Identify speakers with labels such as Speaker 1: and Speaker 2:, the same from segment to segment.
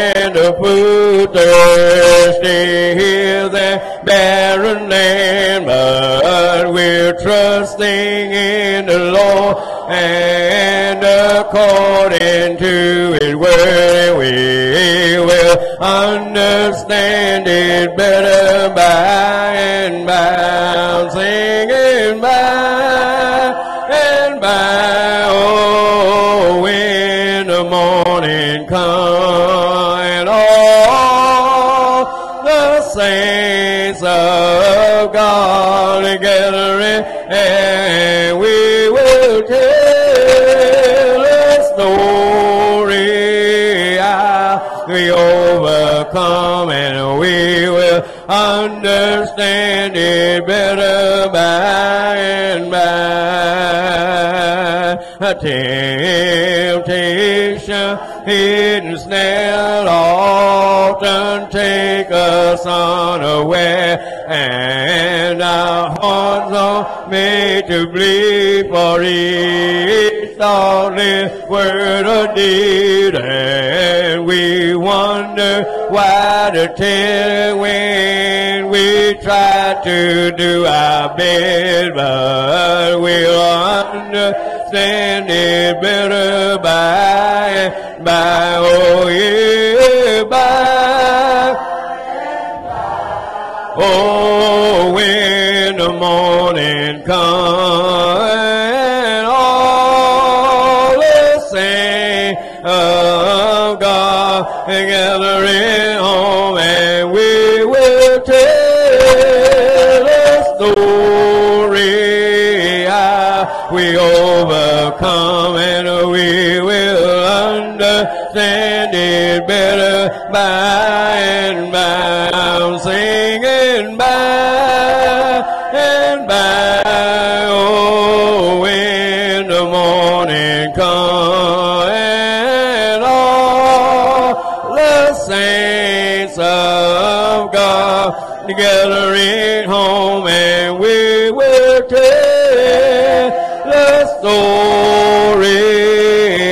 Speaker 1: and the food thirsty, hear that barren land, but we're trusting in the Lord. And according to His word, we will understand it better by and by, singing by and by. Oh, when the morning comes and we will tell the story how ah, we overcome and we will understand it better by and by. Temptation, hidden snare, often take us unaware, and our hearts are made to bleed for each thought, word, or deed, and we wonder why the tear when we try to do our best, but we'll understand it better by and by. Oh yeah, Oh, when the morning comes and all the saints of God together in home and we will tell the story how we overcome and we will understand it better by and by. I'm singing and all the saints of God together in home and we will tell the story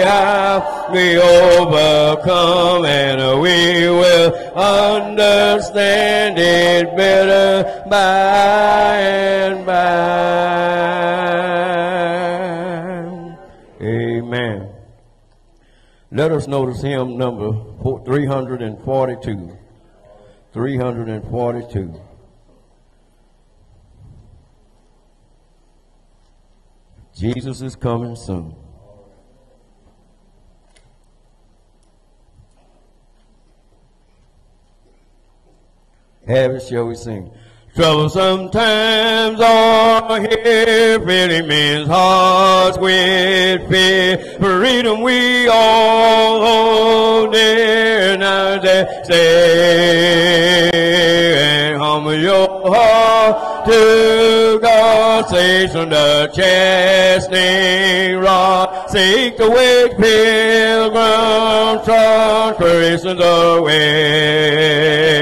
Speaker 1: how we overcome and we will understand it better by and by. Let us notice hymn number 342. 342. Jesus is coming soon. Have it, shall we sing? Troublesome times are here, filling men's hearts with fear. Freedom we all hold dear, now say, say and humble your heart to God. Saves from the chastening rod. Seek the way pilgrim transgressions away.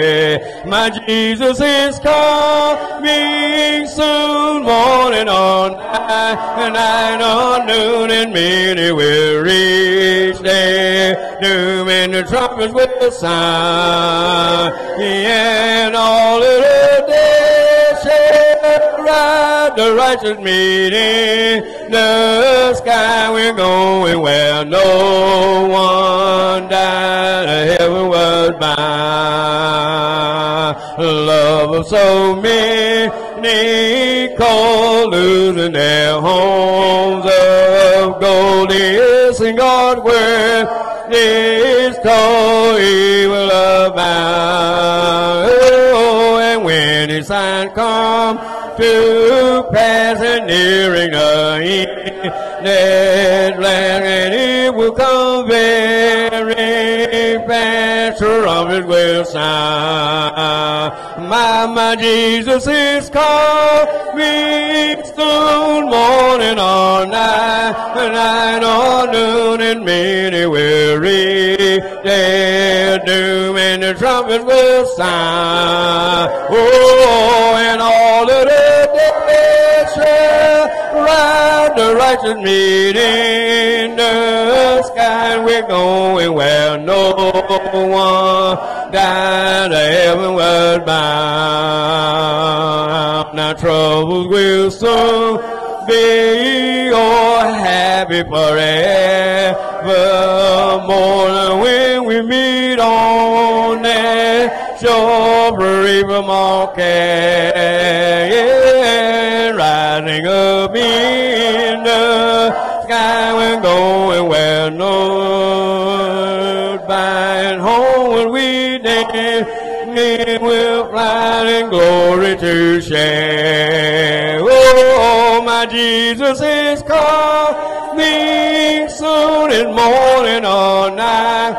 Speaker 1: My Jesus is coming soon, morning or night, night or noon, and many will reach their doom, and the trumpets will sound, and all of the dead shall ride the righteous meeting the sky. We're going where no one died, heaven was bound. Love of so many called losing their homes of gold. Yes, in God's word is told he will abound. Oh, and when his sign come to pass and nearing the end, that land and it will come very fast. Trumpet will sound. My, my Jesus is coming soon, morning or night, night or noon, and many reach their doom, and the trumpet will sound. Oh, and all of the dead righteous meet in the sky. We're going where no one died heavenward bound. Now troubles will soon be all happy forevermore. When we meet on that free from all care, yeah, rising up in the sky, we're going where no by home when we dance, men will fly in glory to share. Oh, my Jesus is coming soon in morning or night,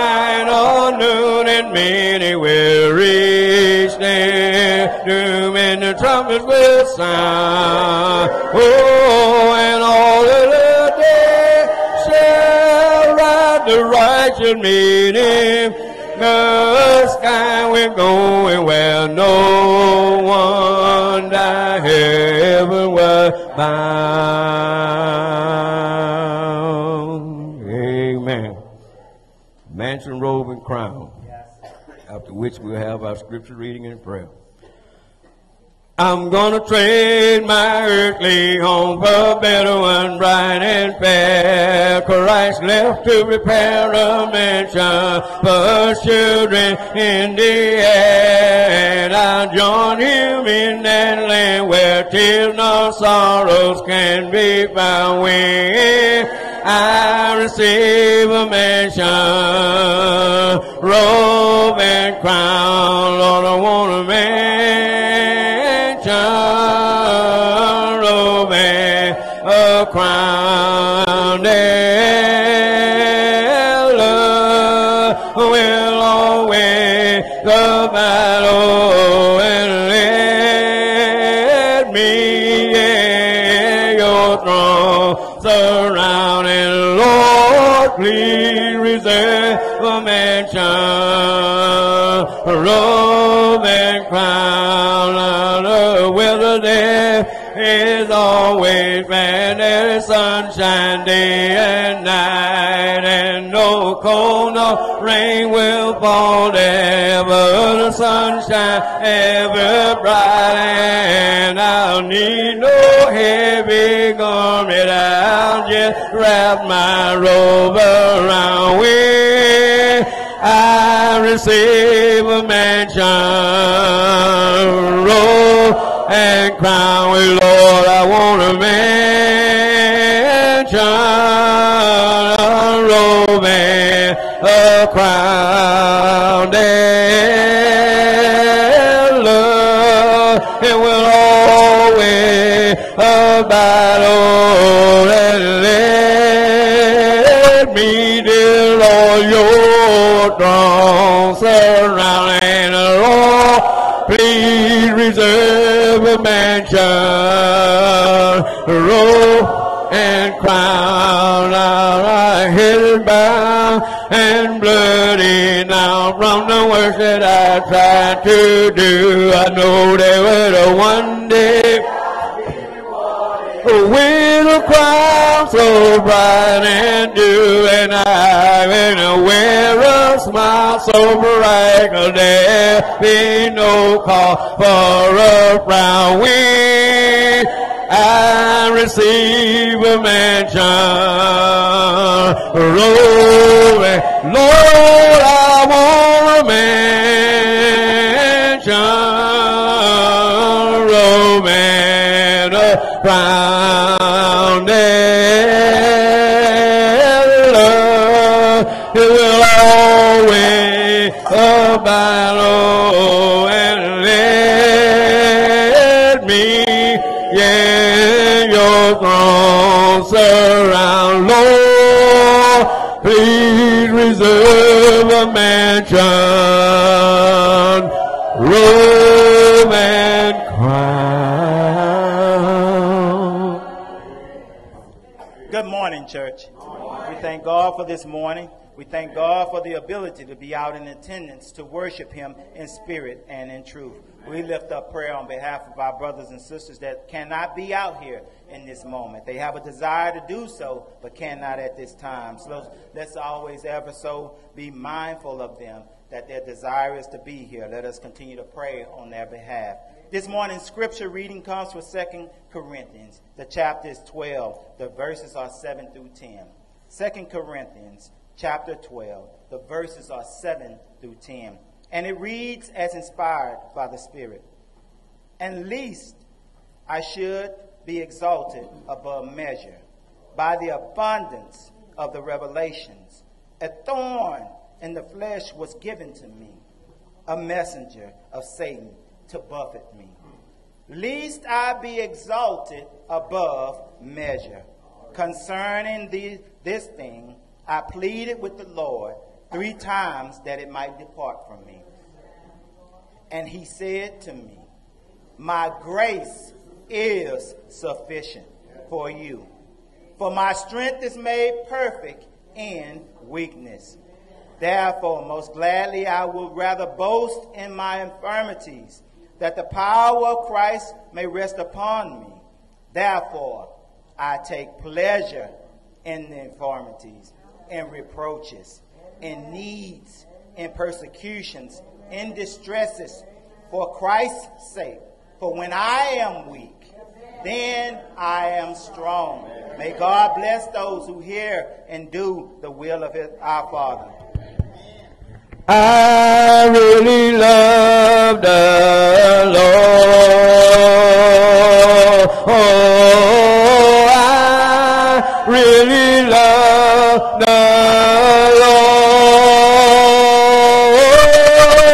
Speaker 1: night or noon, and many will reach their doom, and the trumpets will sound. Oh, and all of the dead shall ride the righteous meet him. The sky we're going where no one died heavenward bound. Mansion, robe, and crown. After which we'll have our scripture reading and prayer. I'm gonna trade my earthly home for a better one, bright and fair. Christ left to prepare a mansion for his children in the air. And I'll join him in that land where tears nor sorrows can be found. When I receive a mansion, robe and crown, Lord, I want a mansion, robe and a crown. And love will always the battle a robe crown, with the death is always man sunshine day and night and no cold no rain will fall ever the sunshine ever bright and I'll need no heavy garment. I'll just wrap my robe around when I receive a mansion robe and crown Lord I want a mansion a robe and a crown your throne surround and Lord please reserve a mansion robe and crown our head bound and bloody now from the work that I tried to do. I know there will one day with a crown so bright and new, and I will wear a smile so bright, that there be no call for a frown. When I receive a mansion, robe, Lord, I want a mansion, surround, Lord. Please reserve a mansion, crown.
Speaker 2: Good morning, church. We thank God for this morning. We thank God for the ability to be out in attendance to worship Him in spirit and in truth. We lift up prayer on behalf of our brothers and sisters that cannot be out here in this moment. They have a desire to do so, but cannot at this time. So let's always ever so be mindful of them that their desire is to be here. Let us continue to pray on their behalf. This morning's scripture reading comes from 2 Corinthians. The chapter is 12. The verses are 7 through 10. 2 Corinthians chapter 12. The verses are 7 through 10. And it reads as inspired by the Spirit. And least I should be exalted above measure by the abundance of the revelations. A thorn in the flesh was given to me, a messenger of Satan to buffet me. Lest I be exalted above measure. Concerning the, this thing, I pleaded with the Lord three times that it might depart from me. And he said to me, My grace is sufficient for you. For my strength is made perfect in weakness. Therefore, most gladly I will rather boast in my infirmities, that the power of Christ may rest upon me. Therefore, I take pleasure in the infirmities, in reproaches, in needs, in persecutions, in distresses, for Christ's sake. For when I am weak, then I am strong. May God bless those who hear and do the will of his, our Father.
Speaker 1: I really love the Lord. Oh, I really love the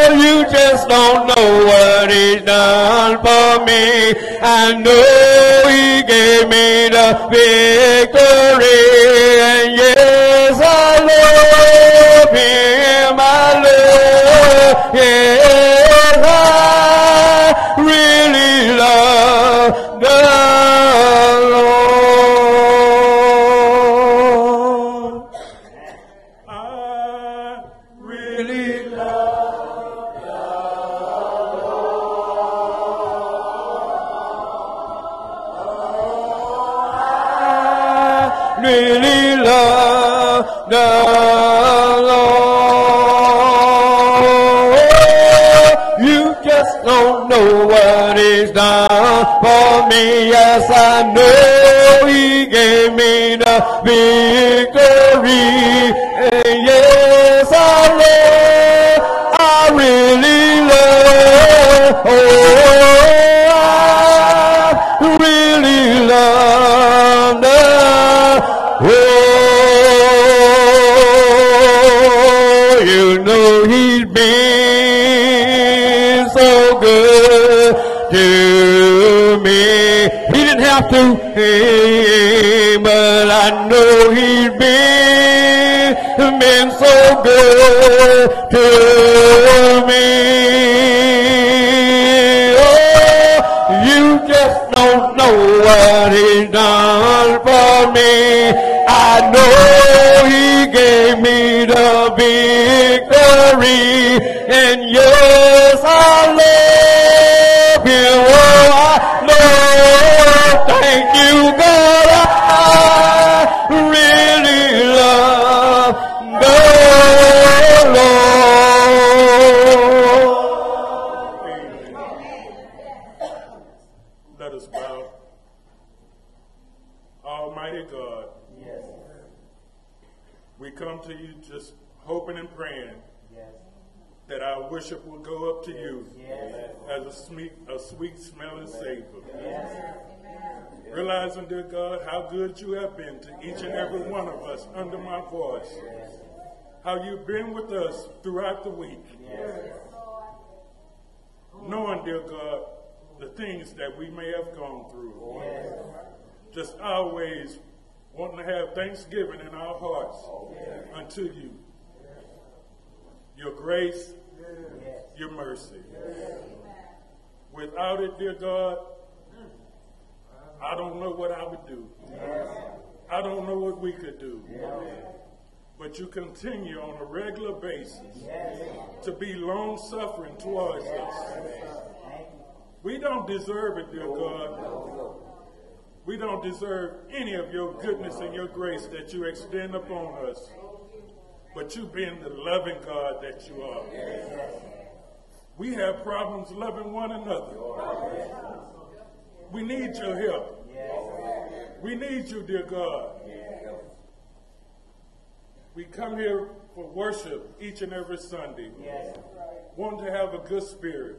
Speaker 1: Lord. You just don't know what He's done for me. I know me for me. Yes, I know He gave me the victory. And yes, I love, I really love, oh, to, him, but I know He's been, been so good to me. Oh, you just don't know what He's done for me. I know He gave me the victory, and yes, you,
Speaker 3: our worship will go up to you
Speaker 2: yes,
Speaker 3: as a sweet, a sweet smelling savor.
Speaker 2: yes,
Speaker 3: Realizing, dear God, how good you have been to each and every one of us under my voice. How you've been with us throughout the week. Knowing, dear God, the things that we may have gone through. Just always wanting to have thanksgiving in our hearts unto you. Your grace, your mercy. Without it, dear God, I don't know what I would do. I don't know what we could do. but you continue on a regular basis to be long suffering towards us. We don't deserve it, dear God. We don't deserve any of your goodness and your grace that you extend upon us. But you being the loving God that you are. We have problems loving one another. We need your help. We need you, dear God. We come here for worship each and every Sunday.
Speaker 2: Yes.
Speaker 3: Want to have a good spirit.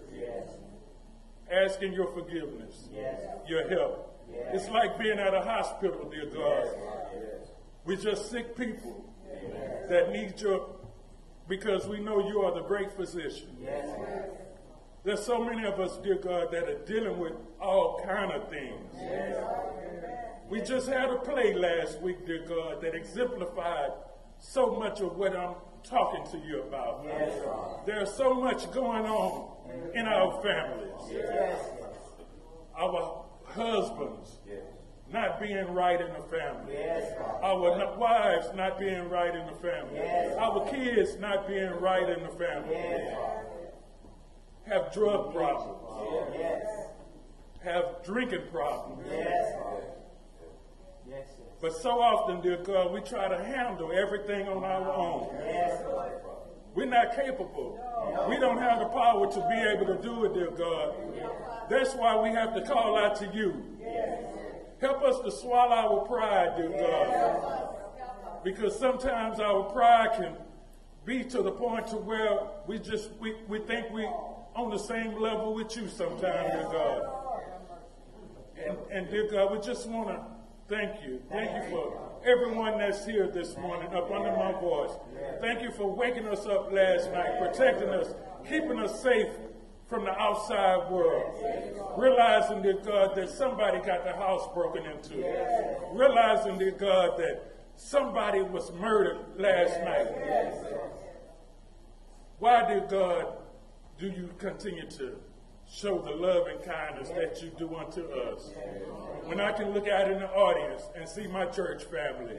Speaker 3: Asking your forgiveness. Your help. It's like being at a hospital, dear God. We're just sick people that needs your, because we know you are the great physician.
Speaker 2: Yes.
Speaker 3: There's so many of us, dear God, that are dealing with all kind of things. We just had a play last week, dear God, that exemplified so much of what I'm talking to you about.
Speaker 2: Yes.
Speaker 3: There's so much going on in our families.
Speaker 2: Yes.
Speaker 3: Our husbands not being right in the family.
Speaker 2: Yes.
Speaker 3: Our wives not being right in the family.
Speaker 2: Yes.
Speaker 3: Our kids not being right in the family.
Speaker 2: Yes.
Speaker 3: Have drug problems.
Speaker 2: Yes.
Speaker 3: Have drinking problems.
Speaker 2: Yes. Yes.
Speaker 3: But so often, dear God, we try to handle everything on our own.
Speaker 2: Yes.
Speaker 3: We're not capable. We don't have the power to be able to do it, dear God. That's why we have to call out to you. Help us to swallow our pride, dear God. Because sometimes our pride can be to the point to where we just we, we think we on the same level with you sometimes, dear God. And, and dear God, we just want to thank you. Thank you for everyone that's here this morning up under my voice. Thank you for waking us up last night, protecting us, keeping us safe from the outside world. Realizing, dear God, that somebody got the house broken into. Realizing, dear God, that somebody was murdered last night. Why, dear God, do you continue to show the love and kindness that you do unto us? When I can look out in the audience and see my church family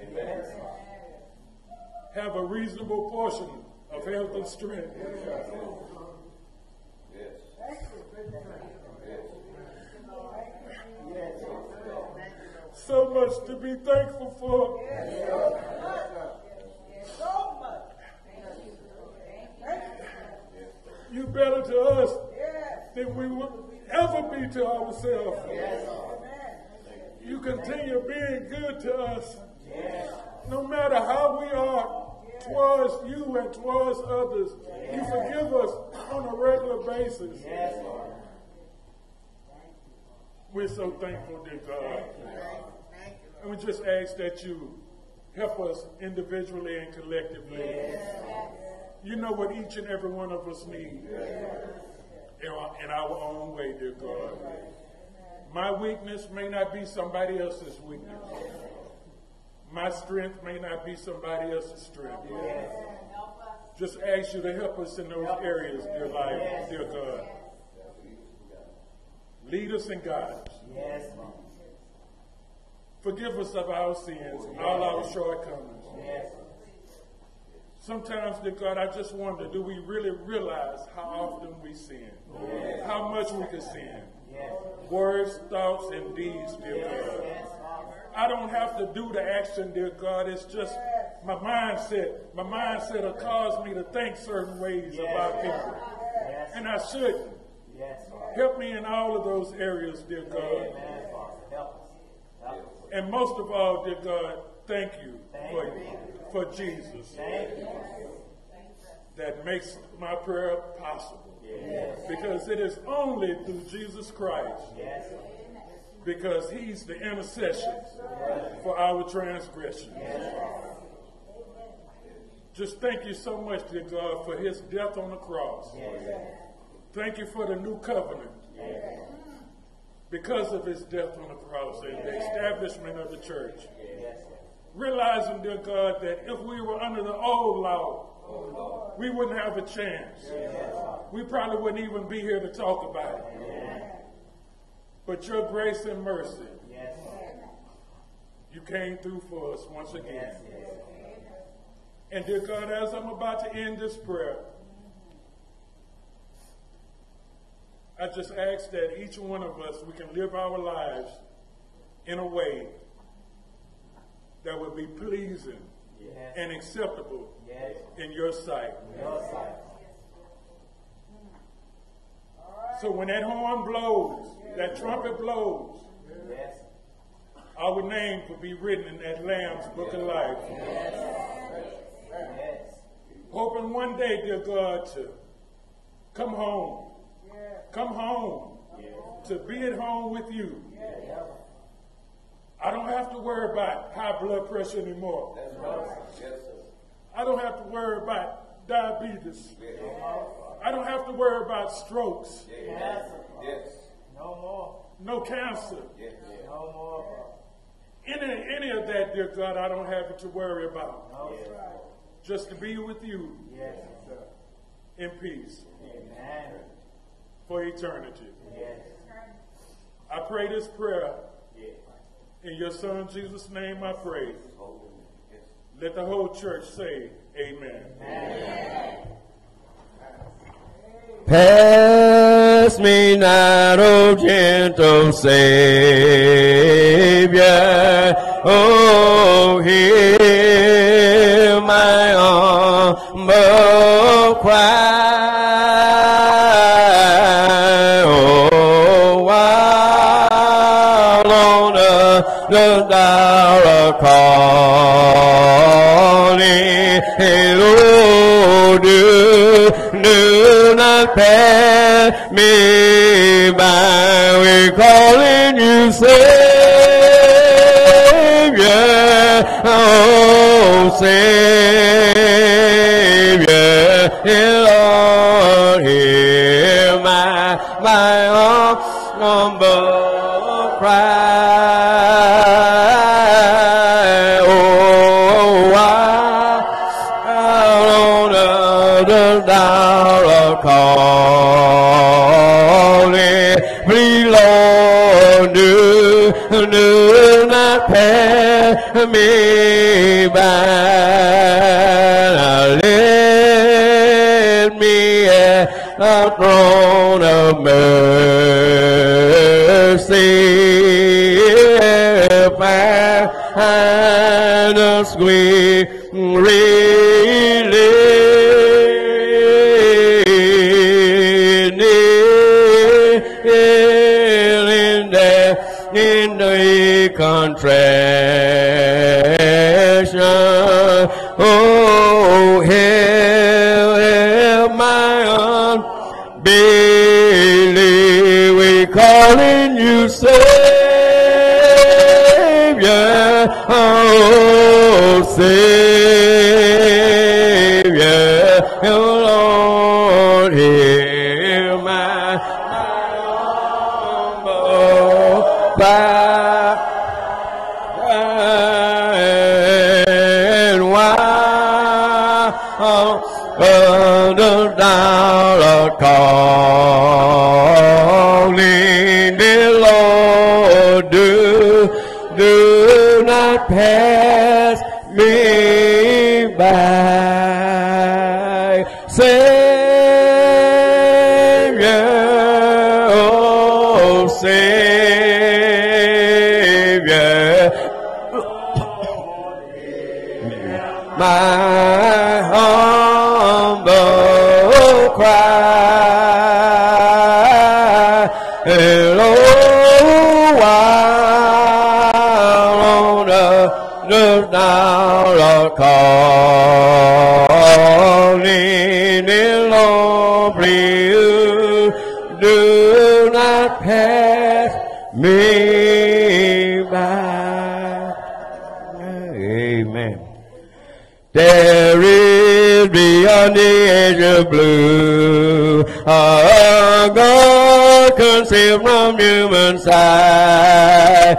Speaker 3: have a reasonable portion of health and strength. So much to be thankful for. You better to us than we would ever be to ourselves. You continue being good to us. No matter how we are towards you and towards others, you forgive us on a regular basis. We're so thankful, dear God. And we just ask that you help us individually and collectively. You know what each and every one of us need in our, in our own way, dear God. My weakness may not be somebody else's weakness. My strength may not be somebody else's strength. Just ask you to help us in those areas, dear life, dear God. Lead us and guide us.
Speaker 2: Yes.
Speaker 3: Forgive us of our sins, and all our shortcomings.
Speaker 2: Yes.
Speaker 3: Sometimes, dear God, I just wonder, do we really realize how often we sin? How much we can sin?
Speaker 2: Yes.
Speaker 3: Words, thoughts, and deeds, dear God.
Speaker 2: Yes.
Speaker 3: I don't have to do the action, dear God. It's just my mindset. My mindset will cause me to think certain ways about people.
Speaker 2: Yes.
Speaker 3: And I shouldn't.
Speaker 2: Yes.
Speaker 3: Help me in all of those areas, dear God.
Speaker 2: Amen, Help us. Help us.
Speaker 3: And most of all, dear God, thank you
Speaker 2: Thank
Speaker 3: for,
Speaker 2: you.
Speaker 3: for Jesus
Speaker 2: Thank you.
Speaker 3: that makes my prayer possible. Because it is only through Jesus Christ,
Speaker 2: Yes.
Speaker 3: Because he's the intercession for our transgressions. Just thank you so much, dear God, for his death on the cross. Thank you for the new covenant. Because of his death on the cross and the establishment of the church. Realizing, dear God, that if we were under the old law, we wouldn't have a chance. We probably wouldn't even be here to talk about it. But your grace and mercy,
Speaker 2: Yes.
Speaker 3: you came through for us once again. And dear God, as I'm about to end this prayer, I just ask that each one of us, we can live our lives in a way that will be pleasing
Speaker 2: Yes.
Speaker 3: and acceptable
Speaker 2: Yes.
Speaker 3: in your sight.
Speaker 2: Your sight.
Speaker 3: So when that horn blows, that trumpet blows,
Speaker 2: Yes.
Speaker 3: our name will be written in that Lamb's book of life.
Speaker 2: Yes.
Speaker 3: Hoping one day, dear God, to come home. Come home. To be at home with you. I don't have to worry about high blood pressure anymore. I don't have to worry about diabetes. I don't have to worry about strokes.
Speaker 2: Yes. yes. No more.
Speaker 3: No cancer. Yes.
Speaker 2: No more.
Speaker 3: Any, any of that, dear God, I don't have to worry about.
Speaker 2: No, sir.
Speaker 3: Just to be with you
Speaker 2: Yes. sir.
Speaker 3: in peace
Speaker 2: Amen.
Speaker 3: for eternity.
Speaker 2: Yes.
Speaker 3: I pray this prayer in your son Jesus' name. I pray. Let the whole church say, Amen.
Speaker 1: Pass me not, O gentle Savior. Oh, hear my humble cry. Oh, while on the thou art calling, do, not pass me by. We're calling you Savior, oh Savior, pass me by. There is beyond the edge of blue a God conceived from human sight.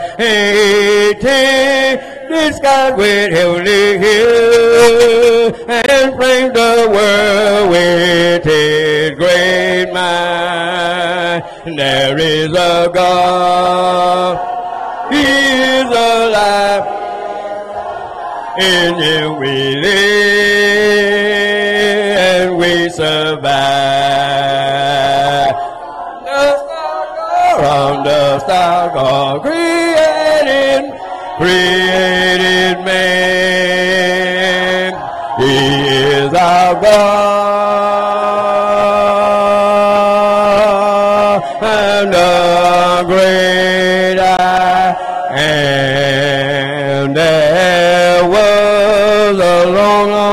Speaker 1: The sky with heavenly hill and framed the world with his great mind. There is a God. He is alive in you we live and we survive. The star of the star god, created, created man, he is our God and our great.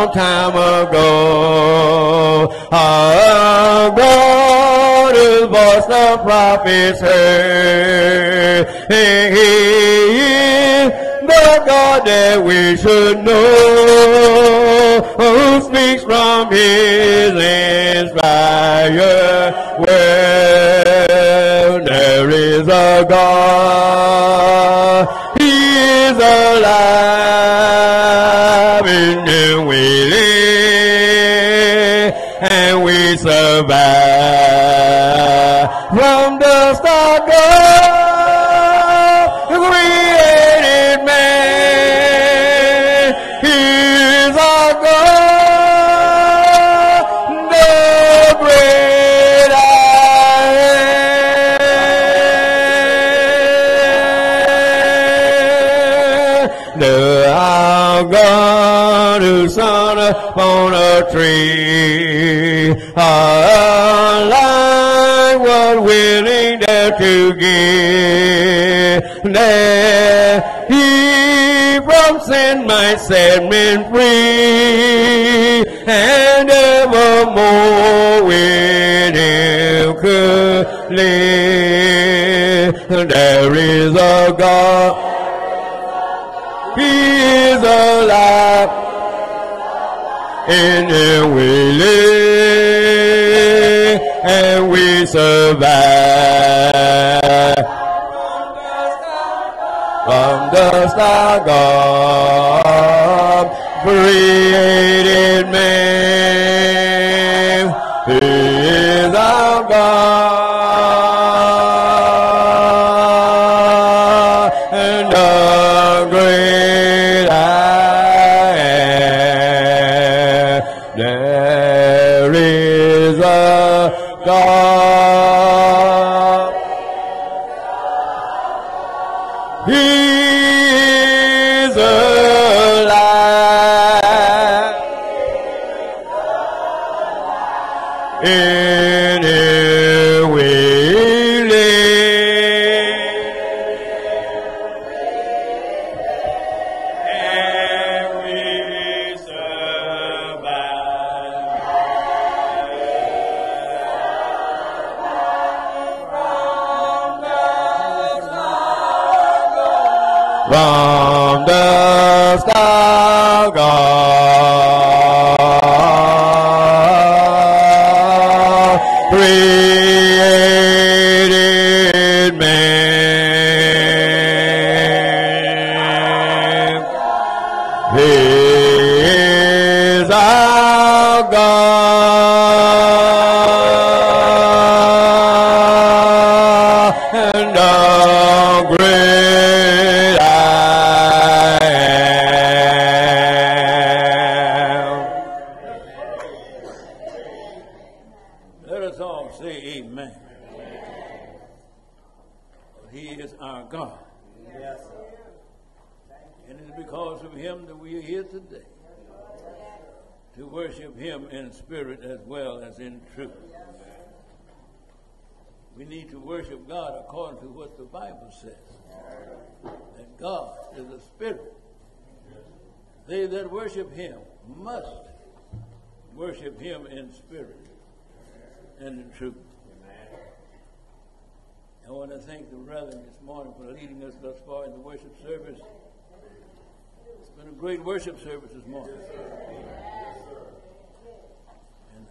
Speaker 1: Long, time ago. Our God, whose voice the prophets heard. He is the God that we should know, who speaks from his inspired word. There is a God, he is alive, him we survive. From the start, God created man. Is our God, the great I am. The our God who sat upon a tree, our life was willing there to give. That he from sin might set men free, and evermore with him could live. There is a God. He is alive. In him we live we survive. From the star God created
Speaker 4: To worship him in spirit as well as in truth. We need to worship God according to what the Bible says. That God is a spirit. They that worship him must worship him in spirit and in truth. I want to thank the brethren this morning for leading us thus far in the worship service. It's been a great worship service this morning. And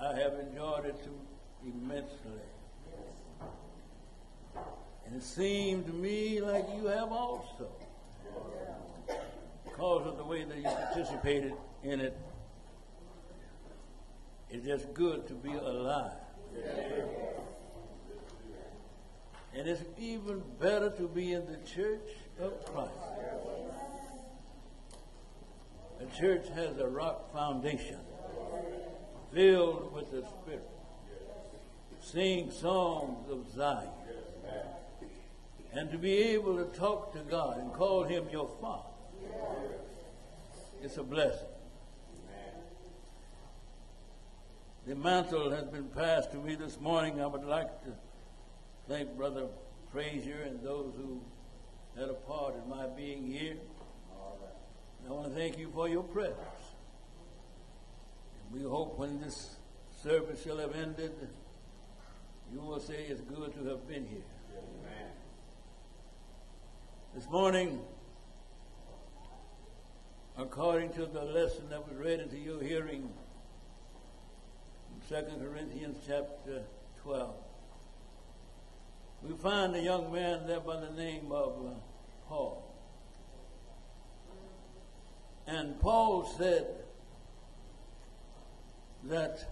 Speaker 4: I have enjoyed it too immensely. And it seemed to me like you have also. Because of the way that you participated in it, it's just good to be alive. And it's even better to be in the church of Christ. The church has a rock foundation. filled with the Spirit. Sing songs of Zion. And to be able to talk to God and call Him your Father. It's a blessing. The mantle has been passed to me this morning. I would like to thank Brother Frazier and those who had a part in my being here. I want to thank you for your presence. And we hope when this service shall have ended, you will say it's good to have been here. Amen. This morning, according to the lesson that was read into your hearing, 2 Corinthians chapter 12. We find a young man there by the name of uh, Paul. And Paul said that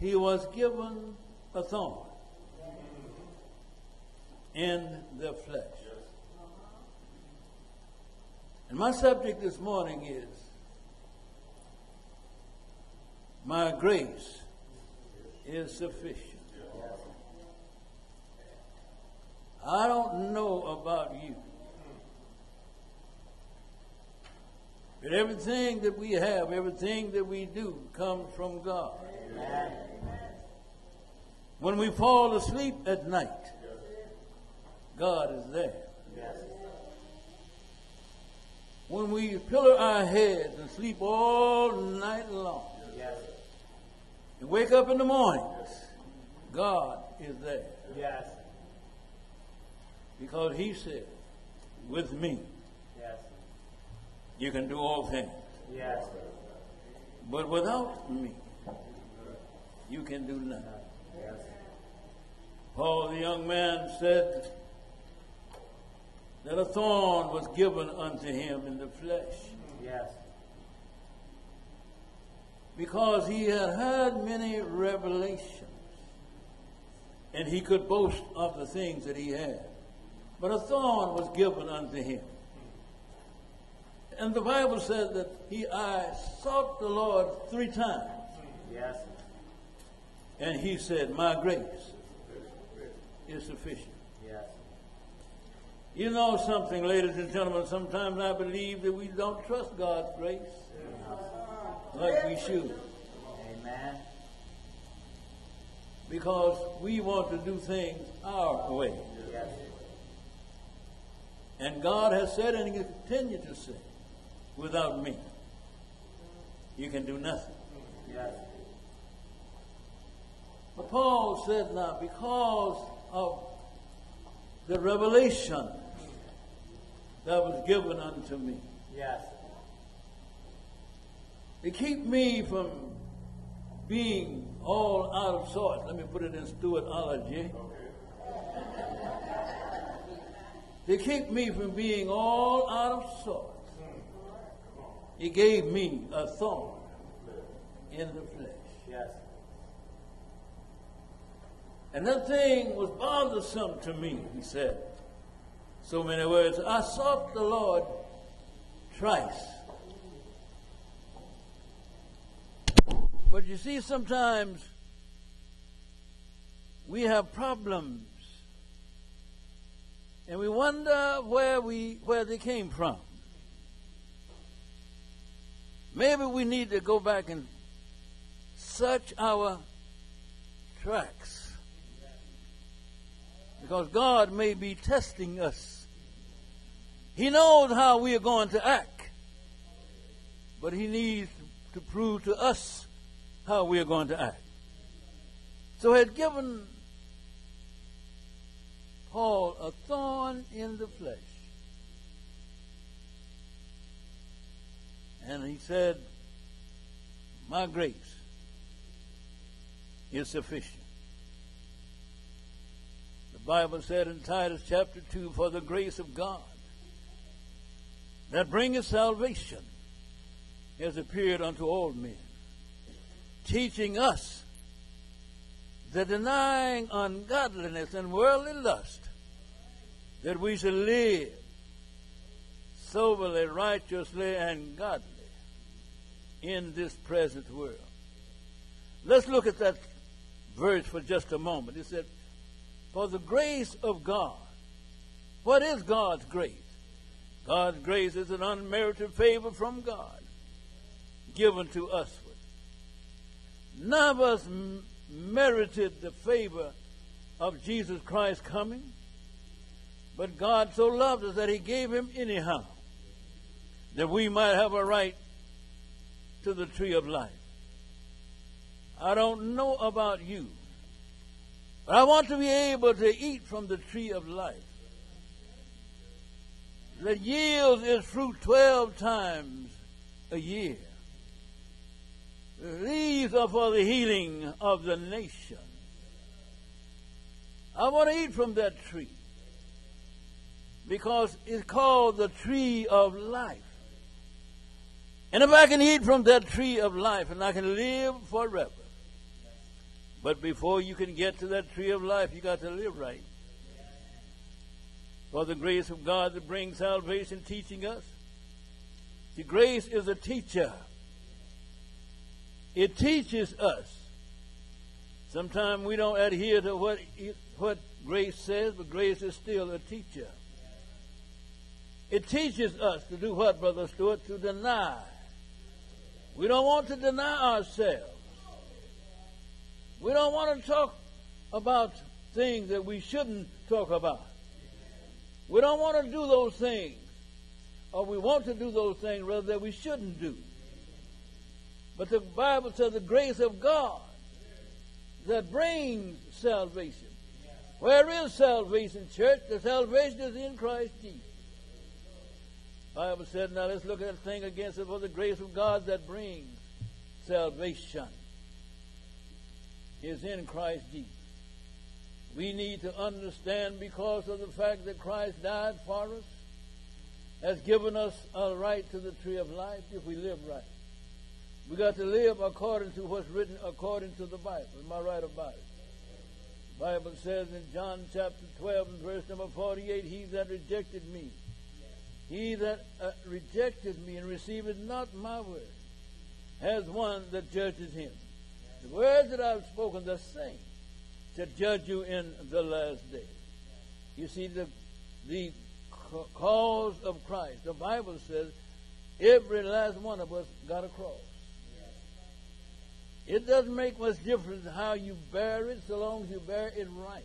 Speaker 4: he was given a thorn in the flesh. And my subject this morning is my grace is sufficient. I don't know about you. But everything that we have, everything that we do comes from God. Amen. When we fall asleep at night, God is there. When we pillow our heads and sleep all night long, and wake up in the morning, God is there.
Speaker 2: Yes.
Speaker 4: Because He said, with me,
Speaker 2: Yes.
Speaker 4: You can do all things.
Speaker 2: Yes.
Speaker 4: But without me, you can do nothing.
Speaker 2: Yes.
Speaker 4: Paul, the young man, said that a thorn was given unto him in the flesh.
Speaker 2: Yes.
Speaker 4: Because he had had many revelations. And he could boast of the things that he had. But a thorn was given unto him. And the Bible said that he I sought the Lord three times.
Speaker 2: Yes.
Speaker 4: And he said, My grace is sufficient.
Speaker 2: Yes.
Speaker 4: You know something, ladies and gentlemen, sometimes I believe that we don't trust God's grace like we should.
Speaker 2: Amen.
Speaker 4: Because we want to do things our way.
Speaker 2: Yes.
Speaker 4: And God has said, and He will continue to say, without me, you can do nothing.
Speaker 2: Yes.
Speaker 4: But Paul said now, because of the revelation that was given unto me,
Speaker 2: Yes.
Speaker 4: to keep me from being all out of sorts. Let me put it in Stewartology. To keep me from being all out of sorts, he gave me a thorn in the flesh.
Speaker 2: Yes.
Speaker 4: And that thing was bothersome to me, he said. So many words. I sought the Lord thrice. But you see, sometimes we have problems and we wonder where we where they came from. Maybe we need to go back and search our tracks. Because God may be testing us. He knows how we are going to act. But He needs to prove to us how we are going to act. So He had given Paul a thorn in the flesh. And he said, My grace is sufficient. The Bible said in Titus chapter 2 For the grace of God that bringeth salvation has appeared unto all men, teaching us the denying ungodliness and worldly lust, that we should live soberly, righteously, and godly in this present world. Let's look at that verse for just a moment. It said, For the grace of God. What is God's grace? God's grace is an unmerited favor from God given to us. None of us merited the favor of Jesus Christ coming, but God so loved us that He gave Him anyhow, that we might have a right to the tree of life. I don't know about you, but I want to be able to eat from the tree of life that yields its fruit 12 times a year. These are for the healing of the nation. I want to eat from that tree because it's called the tree of life. And if I can eat from that tree of life and I can live forever, but before you can get to that tree of life, you got to live right. For the grace of God that brings salvation teaching us. The grace is a teacher. It teaches us. Sometimes we don't adhere to what, what grace says, but grace is still a teacher. It teaches us to do what, Brother Stewart? To deny. We don't want to deny ourselves. We don't want to talk about things that we shouldn't talk about. We don't want to do those things, or we want to do those things rather that we shouldn't do. But the Bible says the grace of God that brings salvation. Where is salvation, church? The salvation is in Christ Jesus. Bible said, now let's look at that thing against it for the grace of God that brings salvation is in Christ Jesus. We need to understand because of the fact that Christ died for us, has given us a right to the tree of life if we live right. We got to live according to what's written according to the Bible. Am I right about it? The Bible says in John chapter 12 and verse number 48, He that rejected me, he that uh, rejected me and received not my word, has one that judges him. The words that I've spoken, the same, to judge you in the last day. You see, the, the cause of Christ, the Bible says, every last one of us got a cross. It doesn't make much difference how you bear it, so long as you bear it right.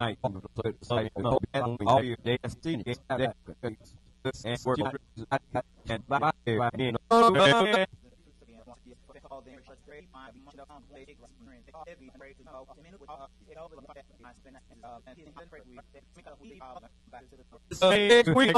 Speaker 5: site on the site no all your data seen it that and for and by in Say we